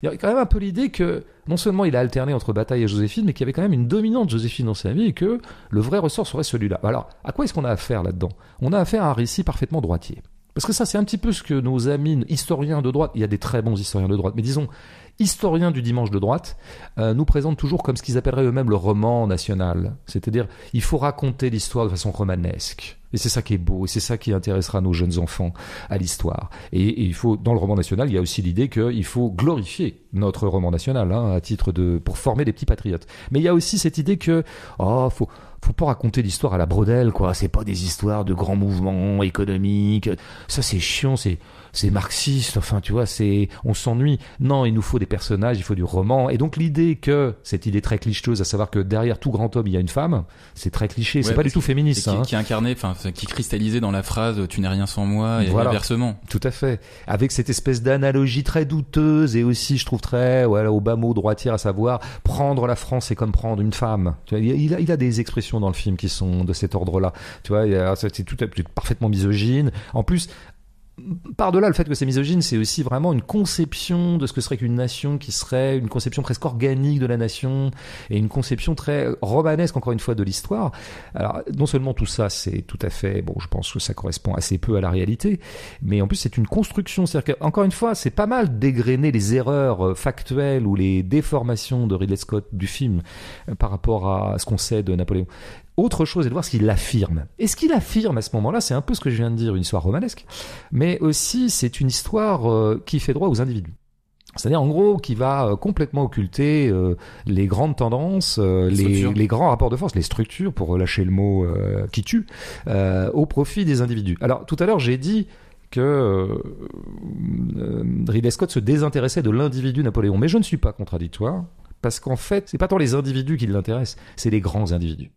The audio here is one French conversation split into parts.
Il y a quand même un peu l'idée que non seulement il a alterné entre Bataille et Joséphine, mais qu'il y avait quand même une dominante Joséphine dans sa vie et que le vrai ressort serait celui-là. Alors, à quoi est-ce qu'on a affaire là-dedans? On a affaire à un récit parfaitement droitier. Parce que ça, c'est un petit peu ce que nos amis historiens de droite, il y a des très bons historiens de droite, mais disons, historiens du dimanche de droite, euh, nous présentent toujours comme ce qu'ils appelleraient eux-mêmes le roman national. C'est-à-dire, il faut raconter l'histoire de façon romanesque. Et c'est ça qui est beau, et c'est ça qui intéressera nos jeunes enfants à l'histoire. Et, il faut, dans le roman national, il y a aussi l'idée qu'il faut glorifier notre roman national, hein, à titre de, pour former des petits patriotes. Mais il y a aussi cette idée que, oh, faut, faut pas raconter l'histoire à la brodelle, quoi. C'est pas des histoires de grands mouvements économiques. Ça, c'est chiant, c'est, c'est marxiste, enfin tu vois, c'est on s'ennuie. Non, il nous faut des personnages, il faut du roman. Et donc l'idée que cette idée très clicheuse, à savoir que derrière tout grand homme il y a une femme, c'est très cliché. c'est pas du tout féministe. Qui, hein. qui incarnait, enfin qui cristallisait dans la phrase "tu n'es rien sans moi" et inversement. Tout à fait. Avec cette espèce d'analogie très douteuse et aussi, je trouve voilà, au bas mot droitière, à savoir prendre la France, c'est comme prendre une femme. Il, a, il a des expressions dans le film qui sont de cet ordre-là. Tu vois, c'est tout parfaitement misogyne. En plus, par-delà le fait que c'est misogyne, c'est aussi vraiment une conception de ce que serait qu'une nation qui serait une conception presque organique de la nation et une conception très romanesque, encore une fois, de l'histoire. Alors, non seulement tout ça, c'est tout à fait, bon, je pense que ça correspond assez peu à la réalité, mais en plus, c'est une construction. C'est-à-dire qu'encore une fois, c'est pas mal d'égrener les erreurs euh, factuelles ou les déformations de Ridley Scott du film euh, par rapport à ce qu'on sait de Napoléon autre chose et de voir ce qu'il affirme. Et ce qu'il affirme à ce moment-là, c'est un peu ce que je viens de dire, une histoire romanesque, mais aussi c'est une histoire euh, qui fait droit aux individus. C'est-à-dire en gros qui va euh, complètement occulter euh, les grandes tendances, les, les, grands rapports de force, les structures, pour relâcher le mot qui tue, au profit des individus. Alors tout à l'heure j'ai dit que Ridley Scott se désintéressait de l'individu Napoléon, mais je ne suis pas contradictoire parce qu'en fait c'est pas tant les individus qui l'intéressent, c'est les grands individus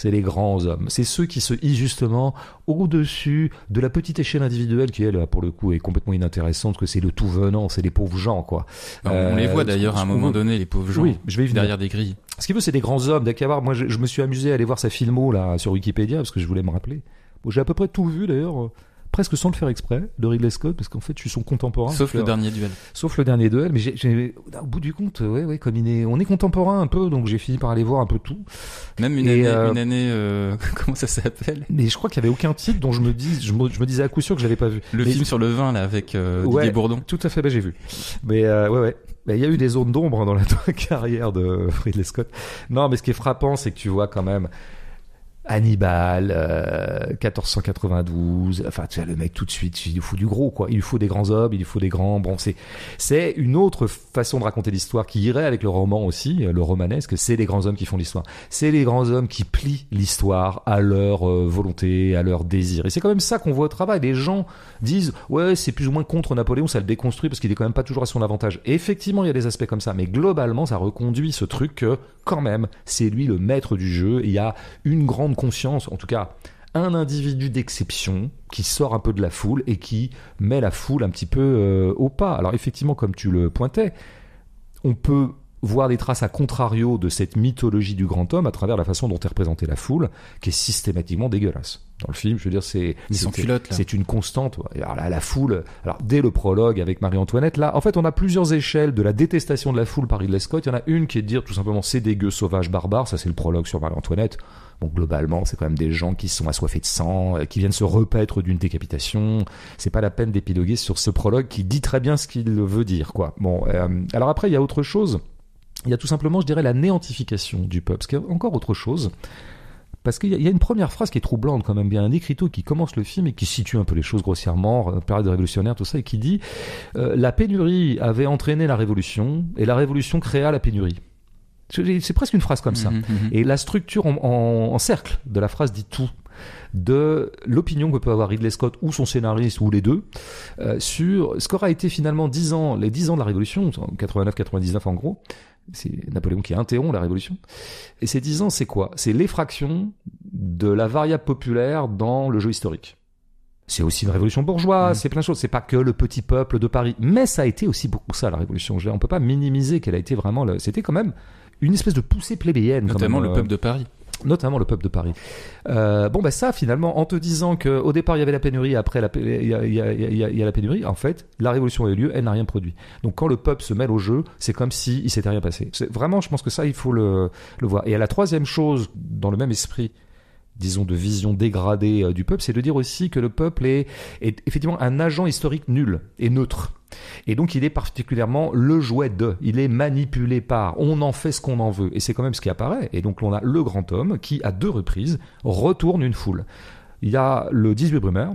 c'est les grands hommes. C'est ceux qui se hissent justement au-dessus de la petite échelle individuelle qui, elle, pour le coup, est complètement inintéressante, parce que c'est le tout venant, c'est les pauvres gens, quoi. on les voit euh, d'ailleurs à un moment donné, les pauvres gens, oui, je vais derrière des grilles. Ce qu'il veut, c'est des grands hommes. D'accord, moi, je, je, me suis amusé à aller voir sa filmo là sur Wikipédia parce que je voulais me rappeler. J'ai à peu près tout vu d'ailleurs presque sans le faire exprès, de Ridley Scott, parce qu'en fait, je suis son contemporain. Sauf le dernier duel. Sauf le dernier duel, mais j'ai, au bout du compte, ouais, ouais, comme il est, on est contemporain un peu, donc j'ai fini par aller voir un peu tout. Même une année, euh, une année euh, comment ça s'appelle? Mais je crois qu'il y avait aucun titre dont je me dis, je me, je me disais à coup sûr que je l'avais pas vu. Le film sur le vin là avec euh, Didier Bourdon. Tout à fait, bah, j'ai vu. Mais ouais, ouais. Il y a eu des zones d'ombre dans la carrière de Ridley Scott. Non, mais ce qui est frappant, c'est que tu vois quand même Hannibal, 1492. Euh, enfin, tu vois, le mec tout de suite, il lui faut du gros, quoi. Il lui faut des grands hommes, il lui faut des grands. Bon, c'est c'est une autre façon de raconter l'histoire qui irait avec le roman aussi, euh, le romanesque. C'est les grands hommes qui font l'histoire. C'est les grands hommes qui plient l'histoire à leur euh, volonté, à leur désir. Et c'est quand même ça qu'on voit au travail. Les gens disent, ouais, c'est plus ou moins contre Napoléon, ça le déconstruit parce qu'il est quand même pas toujours à son avantage. Effectivement, il y a des aspects comme ça, mais globalement, ça reconduit ce truc que quand même, c'est lui le maître du jeu. Il y a une grande conscience, en tout cas un individu d'exception qui sort un peu de la foule et qui met la foule un petit peu euh, au pas. Alors effectivement, comme tu le pointais, on peut voir des traces à contrario de cette mythologie du grand homme à travers la façon dont est représentée la foule, qui est systématiquement dégueulasse. Dans le film, je veux dire, c'est c'est une constante. Alors là, la foule. Alors dès le prologue avec Marie-Antoinette, là, en fait, on a plusieurs échelles de la détestation de la foule par Ridley Scott. Il y en a une qui est de dire tout simplement c'est dégueu, sauvage, barbare. Ça, c'est le prologue sur Marie-Antoinette. Bon, globalement, c'est quand même des gens qui sont assoiffés de sang, euh, qui viennent se repaître d'une décapitation. C'est pas la peine d'épiloguer sur ce prologue qui dit très bien ce qu'il veut dire, quoi. Bon, euh, alors après, il y a autre chose il y a tout simplement, je dirais, la néantification du peuple, ce qui est encore autre chose. Parce qu'il y, a une première phrase qui est troublante quand même bien, un écriteau qui commence le film et qui situe un peu les choses grossièrement, euh, période révolutionnaire, tout ça, et qui dit euh, La pénurie avait entraîné la révolution et la révolution créa la pénurie. C'est presque une phrase comme ça. Mmh, mmh, mmh. Et la structure en, cercle de la phrase dit tout de l'opinion que peut avoir Ridley Scott ou son scénariste ou les deux euh, sur ce qu'aura été finalement 10 ans, les 10 ans de la Révolution, 89-99 en gros, c'est Napoléon qui interrompt la Révolution. Et ces dix ans, c'est quoi? C'est l'effraction de la variable populaire dans le jeu historique. C'est aussi une révolution bourgeoise, mmh. c'est plein de choses. C'est pas que le petit peuple de Paris, mais ça a été aussi beaucoup ça la révolution. On peut pas minimiser qu'elle a été vraiment. C'était quand même une espèce de poussée plébéienne. Notamment le peuple de Paris. Notamment le peuple de Paris. Euh, bon, ben ça, finalement, en te disant qu'au départ il y avait la pénurie, après il, y a, la pénurie, en fait, la révolution a eu lieu, elle n'a rien produit. Donc quand le peuple se mêle au jeu, c'est comme si il s'était rien passé. Vraiment, je pense que ça, il faut le, le voir. Et à la troisième chose, dans le même esprit, disons, de vision dégradée euh, du peuple, c'est de dire aussi que le peuple est effectivement un agent historique nul et neutre. Et donc il est particulièrement le jouet de, il est manipulé par, on en fait ce qu'on en veut. Et c'est quand même ce qui apparaît. Et donc on a le grand homme qui, à deux reprises, retourne une foule. Il y a le 18 Brumaire,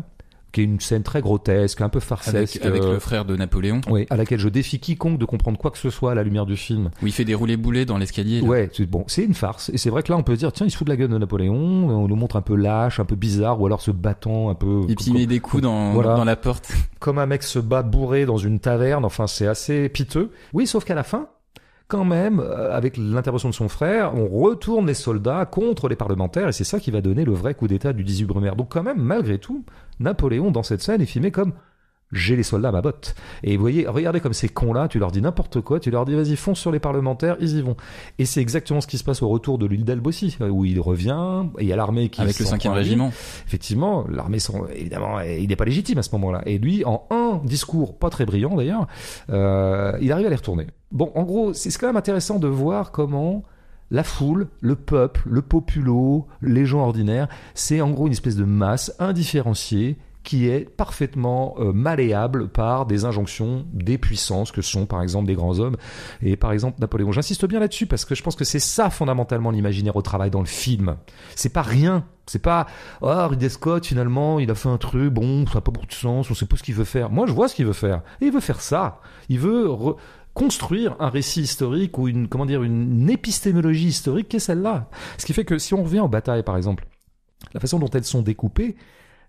qui est une scène très grotesque, un peu farcesque. Avec, euh, le frère de Napoléon. Oui, à laquelle je défie quiconque de comprendre quoi que ce soit à la lumière du film. Où il fait des roulés boulets dans l'escalier. Ouais, c'est bon, c'est une farce. Et c'est vrai que là, on peut dire, tiens, il se fout de la gueule de Napoléon, on nous montre un peu lâche, un peu bizarre, ou alors se battant un peu. Et puis il met des coups dans, dans la porte. Comme un mec se bat bourré dans une taverne, enfin, c'est assez piteux. Oui, sauf qu'à la fin, quand même, euh, avec l'intervention de son frère, on retourne les soldats contre les parlementaires, et c'est ça qui va donner le vrai coup d'État du 18 Brumaire. Donc quand même, malgré tout, Napoléon, dans cette scène, est filmé comme j'ai les soldats à ma botte. Et vous voyez, regardez comme ces cons-là, tu leur dis n'importe quoi, tu leur dis vas-y, fonce sur les parlementaires, ils y vont. Et c'est exactement ce qui se passe au retour de l'île d'Elbe aussi, où il revient, et il y a l'armée qui... Avec le 5 régiment. Effectivement, l'armée, sont, évidemment, il n'est pas légitime à ce moment-là. Et lui, en un discours, pas très brillant d'ailleurs, euh, il arrive à les retourner. Bon, en gros, c'est quand même intéressant de voir comment la foule, le peuple, le populo, les gens ordinaires, c'est en gros une espèce de masse indifférenciée qui est parfaitement euh, malléable par des injonctions des puissances que sont par exemple des grands hommes et par exemple Napoléon. J'insiste bien là-dessus parce que je pense que c'est ça fondamentalement l'imaginaire au travail dans le film. C'est pas rien. C'est pas oh Ridley Scott finalement il a fait un truc bon ça n'a pas beaucoup de sens on sait pas ce qu'il veut faire. Moi je vois ce qu'il veut faire et il veut faire ça. Il veut construire un récit historique ou une comment dire une épistémologie historique qui est celle-là. Ce qui fait que si on revient aux batailles par exemple, la façon dont elles sont découpées,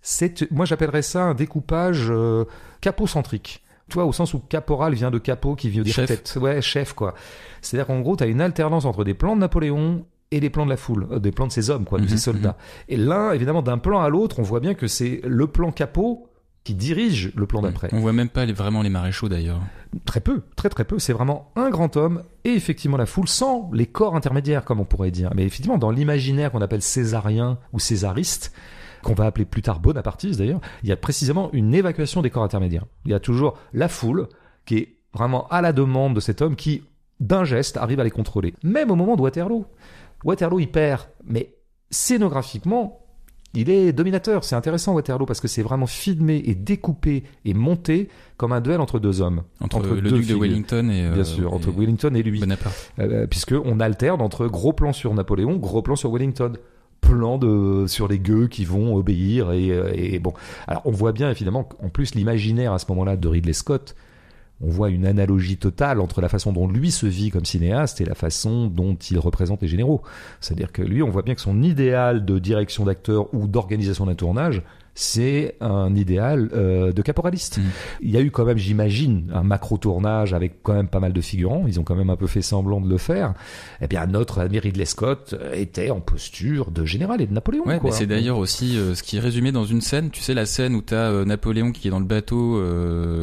c'est, moi j'appellerais ça un découpage euh, capocentrique. Tu vois, au sens où caporal vient de capot qui vient de chef. tête. Ouais, chef, quoi. C'est-à-dire qu'en gros, tu as une alternance entre des plans de Napoléon et des plans de la foule, euh, des plans de ses hommes, quoi, de ses mhm, soldats. Mhm. Et l'un, évidemment, d'un plan à l'autre, on voit bien que c'est le plan capot qui dirige le plan d'après. On voit même pas les, vraiment les maréchaux d'ailleurs. Très peu, très très peu. C'est vraiment un grand homme et effectivement la foule sans les corps intermédiaires, comme on pourrait dire. Mais effectivement, dans l'imaginaire qu'on appelle césarien ou césariste, qu'on va appeler plus tard bonapartiste d'ailleurs, il y a précisément une évacuation des corps intermédiaires. Il y a toujours la foule qui est vraiment à la demande de cet homme qui, d'un geste, arrive à les contrôler. Même au moment de Waterloo. Waterloo, il perd, mais scénographiquement, il est dominateur. C'est intéressant Waterloo parce que c'est vraiment filmé et découpé et monté comme un duel entre deux hommes. Entre, le duc de Wellington et bien sûr entre Wellington et lui. Bonaparte. Euh, puisque on alterne entre gros plans sur Napoléon, gros plans sur Wellington plan de sur les gueux qui vont obéir et, et bon alors on voit bien évidemment en plus l'imaginaire à ce moment-là de Ridley Scott on voit une analogie totale entre la façon dont lui se vit comme cinéaste et la façon dont il représente les généraux. C'est-à-dire que lui, on voit bien que son idéal de direction d'acteur ou d'organisation d'un tournage, c'est un idéal euh, de caporaliste. Mm. Il y a eu quand même, j'imagine, un macro tournage avec quand même pas mal de figurants. Ils ont quand même un peu fait semblant de le faire. Eh bien, notre ami Ridley Scott était en posture de général et de Napoléon. Ouais, mais c'est d'ailleurs aussi euh, ce qui est résumé dans une scène. Tu sais, la scène où tu as euh, Napoléon qui est dans le bateau,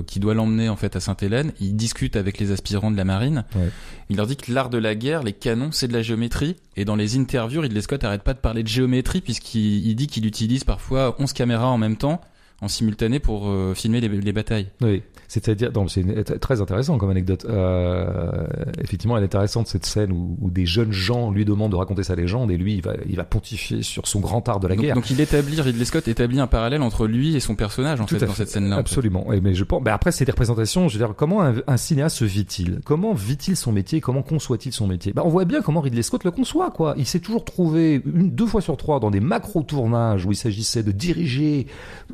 qui doit l'emmener en fait à Sainte-Hélène. Il discute avec les aspirants de la marine. Ouais. Il leur dit que l'art de la guerre, les canons, c'est de la géométrie. Et dans les interviews, Ridley Scott arrête pas de parler de géométrie puisqu'il dit qu'il utilise parfois 11 caméras en même temps en simultané pour euh, filmer les, les, batailles. Oui, c'est-à-dire, c'est très intéressant comme anecdote. Euh, effectivement, elle est intéressante cette scène où, où, des jeunes gens lui demandent de raconter sa légende et lui, il va, il va pontifier sur son grand art de la donc, guerre. Donc il établit, Ridley Scott établit un parallèle entre lui et son personnage en Tout fait dans cette scène-là. Absolument. Et mais je pense, mais après c'est des représentations. Je veux dire, comment un, un cinéaste se vit-il? Comment vit-il son métier? Comment conçoit-il son métier? Bah, on voit bien comment Ridley Scott le conçoit, quoi. Il s'est toujours trouvé une, deux fois sur trois dans des macro tournages où il s'agissait de diriger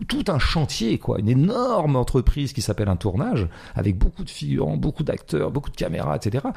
tout un chantier, quoi une énorme entreprise qui s'appelle un tournage, avec beaucoup de figurants, beaucoup d'acteurs, beaucoup de caméras, etc.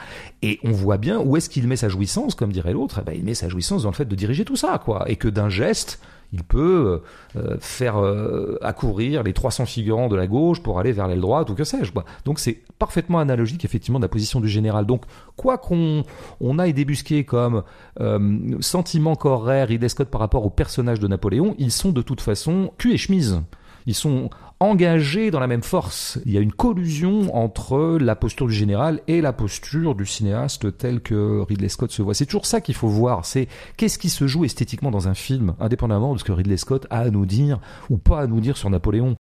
Et on voit bien où est-ce qu'il met sa jouissance, comme dirait l'autre, eh ben, il met sa jouissance dans le fait de diriger tout ça, quoi. Et que d'un geste, il peut euh, faire euh, accourir les 300 figurants de la gauche pour aller vers l'aile droite ou que sais-je. Donc c'est parfaitement analogique effectivement de la position du général. Donc quoi qu'on on aille débusquer comme euh, sentiment corps Scott par rapport au personnage de Napoléon, ils sont de toute façon cul et chemise Ils sont engagés dans la même force. Il y a une collusion entre la posture du général et la posture du cinéaste tel que Ridley Scott se voit. C'est toujours ça qu'il faut voir. C'est qu'est-ce qui se joue esthétiquement dans un film, indépendamment de ce que Ridley Scott a à nous dire ou pas à nous dire sur Napoléon.